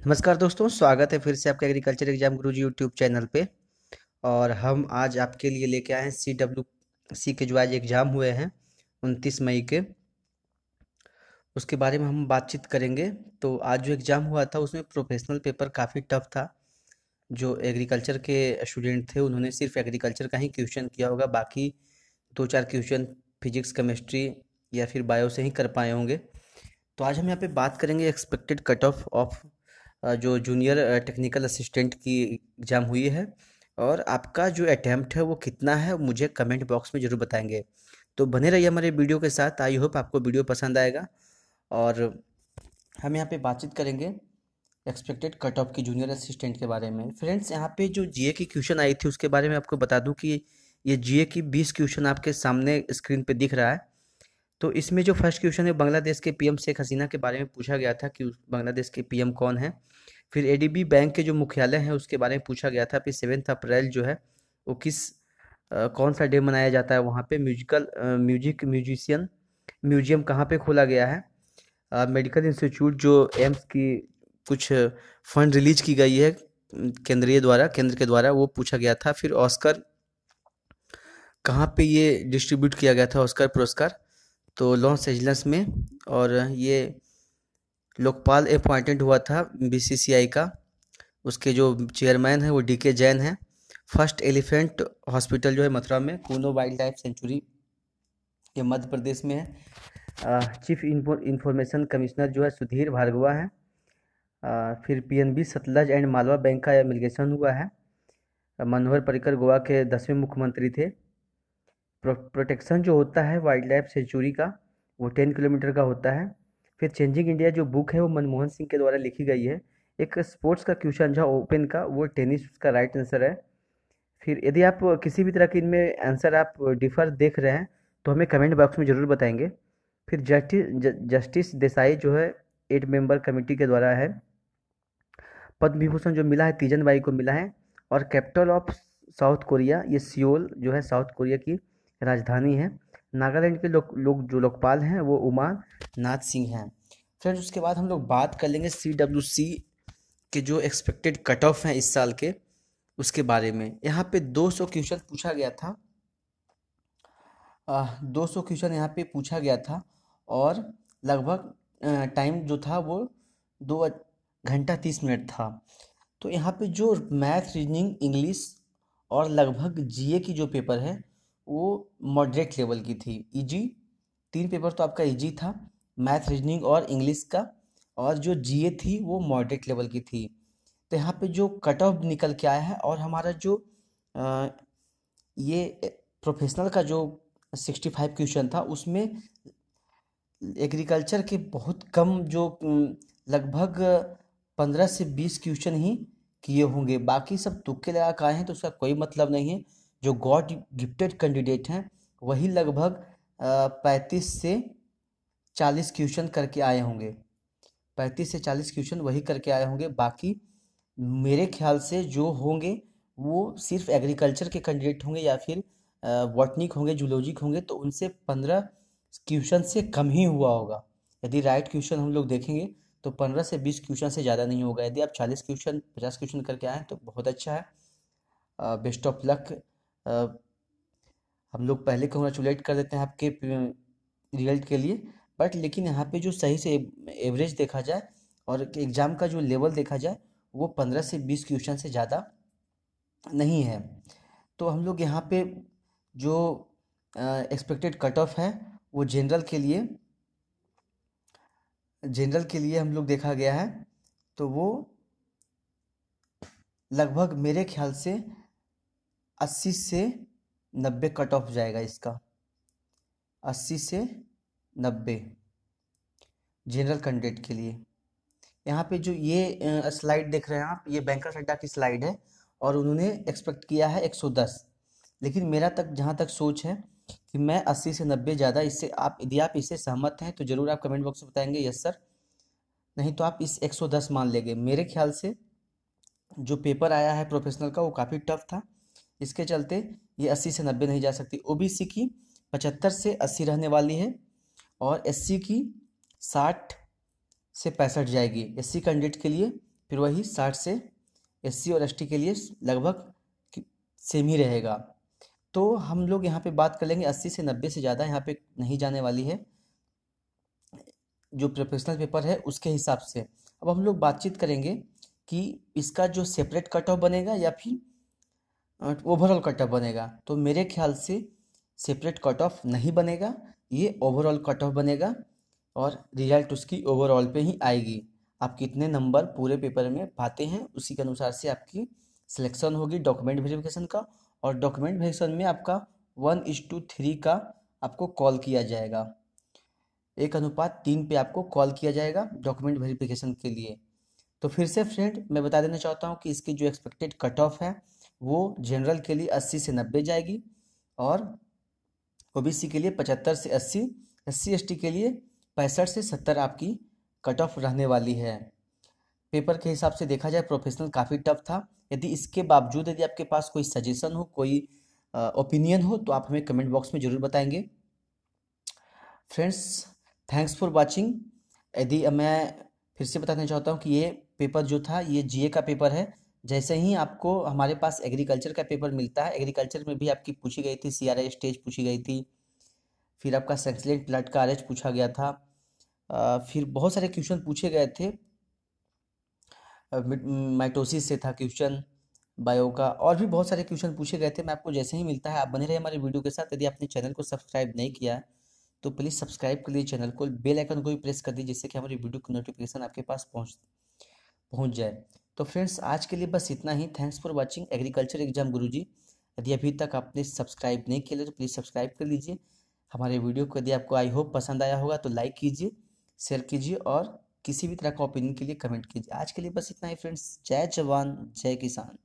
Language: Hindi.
नमस्कार दोस्तों, स्वागत है फिर से आपके एग्रीकल्चर एग्ज़ाम गुरु जी यूट्यूब चैनल पे। और हम आज आपके लिए लेके आए हैं सी डब्ल्यू सी के जो आज एग्ज़ाम हुए हैं, उनतीस मई के। उसके बारे में हम बातचीत करेंगे। तो आज जो एग्ज़ाम हुआ था, उसमें प्रोफेशनल पेपर काफ़ी टफ था। जो एग्रीकल्चर के स्टूडेंट थे, उन्होंने सिर्फ़ एग्रीकल्चर का ही क्वेश्चन किया होगा, बाकी दो चार क्वेश्चन फिजिक्स केमिस्ट्री या फिर बायो से ही कर पाए होंगे। तो आज हम यहाँ पे बात करेंगे एक्सपेक्टेड कट ऑफ़ ऑफ़ जो जूनियर टेक्निकल असिस्टेंट की एग्ज़ाम हुई है और आपका जो अटैम्प्ट है वो कितना है, मुझे कमेंट बॉक्स में ज़रूर बताएँगे। तो बने रहिए हमारे वीडियो के साथ। आई होप आपको वीडियो पसंद आएगा और हम यहाँ पे बातचीत करेंगे एक्सपेक्टेड कट ऑफ़ की जूनियर असिस्टेंट के बारे में। फ्रेंड्स यहाँ पे जो जीए की क्वेश्चन आई थी उसके बारे में आपको बता दूँ कि ये जीए की बीस क्वेश्चन आपके सामने स्क्रीन पे दिख रहा है। तो इसमें जो फ़र्स्ट क्वेश्चन है बांग्लादेश के पीएम शेख हसीना के बारे में पूछा गया था कि बांग्लादेश के पीएम कौन है। फिर एडीबी बैंक के जो मुख्यालय हैं उसके बारे में पूछा गया था फिर सेवेंथ अप्रैल जो है वो किस आ, कौन सा डे मनाया जाता है वहाँ पे? म्यूजिकल म्यूज़िक म्यूजिशियन म्यूज़ियम कहाँ पे खोला गया है? मेडिकल इंस्टीट्यूट जो एम्स की कुछ फंड रिलीज़ की गई है केंद्रीय द्वारा केंद्र के द्वारा वो पूछा गया था। फिर ऑस्कर कहाँ पे ये डिस्ट्रीब्यूट किया गया था ऑस्कर पुरस्कार? तो लॉस एंजल्स में और ये लोकपाल अपॉइंटेड हुआ था बीसीसीआई का। उसके जो चेयरमैन हैं वो डी के जैन हैं। फ़र्स्ट एलिफेंट हॉस्पिटल जो है मथुरा में कूनो वाइल्ड लाइफ सेंचुरी ये मध्य प्रदेश में है। चीफ इंफॉर्मेशन कमिश्नर जो है सुधीर भार्गवा है। फिर PNB Sutlej and Malwa bank का एमिलिगेशन हुआ है। मनोहर पर्रिकर गोवा के दसवें मुख्यमंत्री थे। प्रो, प्रोटेक्शन जो होता है वाइल्ड लाइफ सेंचुरी का वो टेन किलोमीटर का होता है। फिर चेंजिंग इंडिया जो बुक है वो मनमोहन सिंह के द्वारा लिखी गई है। एक स्पोर्ट्स का क्वेश्चन जो ओपन का, वो टेनिस उसका राइट आंसर है। फिर यदि आप किसी भी तरह के इनमें आंसर आप डिफर देख रहे हैं तो हमें कमेंट बॉक्स में ज़रूर बताएँगे। फिर जस्टिस जस्टिस देसाई जो है एट मेंबर कमेटी के द्वारा है। पद्म विभूषण जो मिला है, तीजन बाई को मिला है। और कैपिटल ऑफ़ साउथ कोरिया ये सियोल जो है साउथ कोरिया की राजधानी है। नागालैंड के लोग लोग जो लोकपाल हैं, वो उमा नाथ सिंह हैं। फ्रेंड्स, उसके बाद हम लोग बात कर लेंगे सी डब्ल्यू सी के जो एक्सपेक्टेड कट ऑफ़ हैं इस साल के, उसके बारे में। यहाँ पे 200 क्वेश्चन पूछा गया था। दो सौ क्वेश्चन यहाँ पे पूछा गया था और लगभग टाइम जो था वो दो घंटा तीस मिनट था। तो यहाँ पे जो मैथ रीजनिंग इंग्लिश और लगभग जीए की जो पेपर है वो मॉडरेट लेवल की थी। इजी तीन पेपर तो आपका इजी था मैथ रीजनिंग और इंग्लिश का और जो जीए थी वो मॉडरेट लेवल की थी। तो यहाँ पे जो कट ऑफ़ निकल के आया है और हमारा जो आ, ये प्रोफेशनल का जो सिक्सटी फाइव क्वेश्चन था उसमें एग्रीकल्चर के बहुत कम जो लगभग पंद्रह से बीस क्वेश्चन ही किए होंगे। बाकी सब तुक्के लगा के आए हैं तो उसका कोई मतलब नहीं है। जो गॉड गिफ्टेड कैंडिडेट हैं, वही लगभग पैंतीस से चालीस क्वेश्चन करके आए होंगे। पैंतीस से चालीस क्वेश्चन वही करके आए होंगे। बाकी मेरे ख्याल से जो होंगे, वो सिर्फ़ एग्रीकल्चर के कैंडिडेट होंगे या फिर बॉटनिक होंगे, जूलॉजिक होंगे तो उनसे पंद्रह क्वेश्चन से कम ही हुआ होगा। यदि राइट क्वेश्चन हम लोग देखेंगे तो पंद्रह से बीस क्वेश्चन से ज़्यादा नहीं होगा। यदि आप चालीस क्वेश्चन, पचास क्वेश्चन करके आएँ तो बहुत अच्छा है। Best of luck. हम लोग पहले कंग्रेचुलेट कर देते हैं आपके रिज़ल्ट के लिए बट लेकिन यहाँ पे जो सही से एवरेज देखा जाए और एग्ज़ाम का जो लेवल देखा जाए, वो पंद्रह से बीस क्वेश्चन से ज़्यादा नहीं है। तो हम लोग यहाँ पे जो एक्सपेक्टेड कट ऑफ़ है, वो जनरल के लिए जनरल के लिए हम लोग देखा गया है। तो वो लगभग मेरे ख्याल से अस्सी से नब्बे कट ऑफ़ जाएगा इसका। अस्सी से नब्बे जनरल कैंडिडेट के लिए। यहाँ पे जो ये स्लाइड देख रहे हैं आप, ये बैंकर अड्डा की स्लाइड है और उन्होंने एक्सपेक्ट किया है 110 लेकिन मेरा तक, जहाँ तक सोच है कि मैं 80 से 90 ज़्यादा, इससे आप, यदि आप इससे सहमत हैं तो ज़रूर आप कमेंट बॉक्स में बताएँगे यस सर नहीं तो आप इस 110 मान लेंगे। मेरे ख्याल से जो पेपर आया है प्रोफेशनल का, वो काफ़ी टफ था। इसके चलते ये अस्सी से नब्बे नहीं जा सकती। ओबीसी की पचहत्तर से अस्सी रहने वाली है और एससी की साठ से पैंसठ जाएगी। एससी कैंडिडेट के लिए फिर वही साठ से एस और एसटी के लिए लगभग सेम ही रहेगा। तो हम लोग यहाँ पे बात कर लेंगे। अस्सी से नब्बे से ज़्यादा यहाँ पे नहीं जाने वाली है। जो प्रोफेशनल पेपर है उसके हिसाब से। अब हम लोग बातचीत करेंगे कि इसका जो सेपरेट कट ऑफ़ बनेगा या फिर ओवरऑल कट ऑफ़ बनेगा। तो मेरे ख्याल से सेपरेट कट ऑफ़ नहीं बनेगा, ये ओवरऑल कट ऑफ़ बनेगा और रिज़ल्ट उसकी ओवरऑल पे ही आएगी। आप कितने नंबर पूरे पेपर में पाते हैं, उसी के अनुसार से आपकी सिलेक्शन होगी डॉक्यूमेंट वेरिफिकेशन का और डॉक्यूमेंट वेरिफिकेशन में आपका वन इज़ टू थ्री का आपको कॉल किया जाएगा। एक अनुपात तीन पे आपको कॉल किया जाएगा डॉक्यूमेंट वेरिफिकेशन के लिए। तो फिर से फ्रेंड मैं बता देना चाहता हूँ कि इसकी जो एक्सपेक्टेड कट ऑफ़ है वो जनरल के लिए अस्सी से नब्बे जाएगी और ओबीसी के लिए पचहत्तर से अस्सी एस सी के लिए पैंसठ से सत्तर आपकी कट ऑफ़ रहने वाली है। पेपर के हिसाब से देखा जाए प्रोफेशनल काफ़ी टफ था। यदि इसके बावजूद यदि आपके पास कोई सजेशन हो, कोई ओपिनियन हो तो आप हमें कमेंट बॉक्स में ज़रूर बताएँगे। फ्रेंड्स थैंक्स फॉर वाचिंग यदि मैं फिर से बताना चाहता हूँ कि ये पेपर जो था, ये जीए का पेपर है जैसे ही आपको हमारे पास एग्रीकल्चर का पेपर मिलता है एग्रीकल्चर में भी आपकी पूछी गई थी सी आर स्टेज पूछी गई थी, फिर आपका सेक्सलेंट प्लट का आर पूछा गया था फिर बहुत सारे क्वेश्चन पूछे गए थे। माइटोसिस से था क्वेश्चन बायो का, और भी बहुत सारे क्वेश्चन पूछे गए थे। मैं आपको जैसे ही मिलता है, आप बने रहे हमारे वीडियो के साथ। यदि आपने चैनल को सब्सक्राइब नहीं किया तो प्लीज़ सब्सक्राइब कर लीजिए चैनल को बेल आइकन को भी प्रेस कर दीजिए, जिससे कि हमारी वीडियो की नोटिफिकेशन आपके पास पहुँच पहुँच जाए। तो फ्रेंड्स आज के लिए बस इतना ही। Thanks for watching agriculture exam Guruji. यदि अभी तक आपने सब्सक्राइब नहीं किया तो प्लीज़ सब्सक्राइब कर लीजिए। हमारे वीडियो को यदि आपको आई होप पसंद आया होगा तो लाइक कीजिए शेयर कीजिए और किसी भी तरह का ओपिनियन के लिए कमेंट कीजिए। आज के लिए बस इतना ही फ्रेंड्स जय जवान, जय किसान।